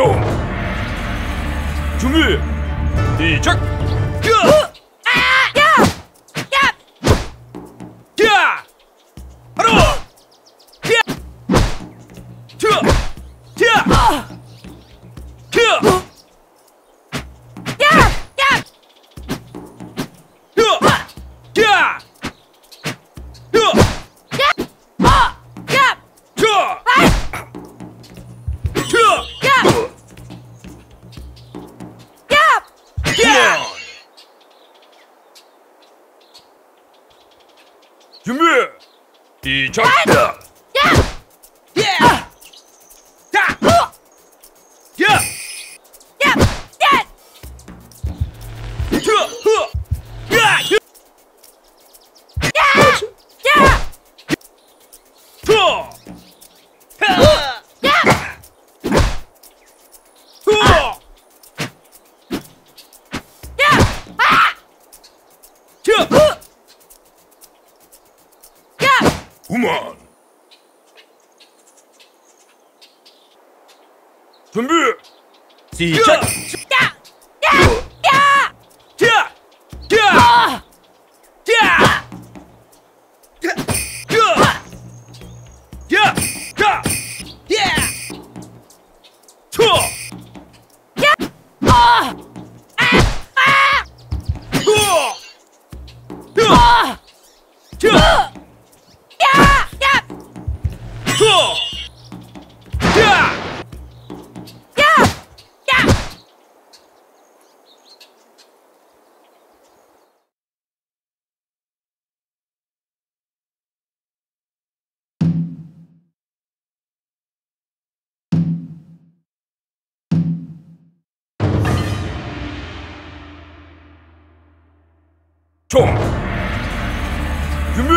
좀 준비 시작 Kümbü. İyi çak. 그렇구만. 준비. 시작. 시작! 冲！军兵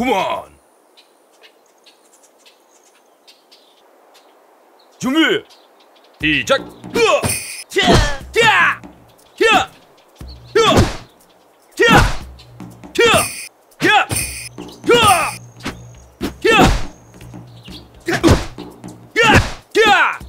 튀어! 구먼 준비 시작! 으아! 야! 튀어! 튀어! 튀어! 튀어! 야! 튀어! 튀어! 야! 야! 자!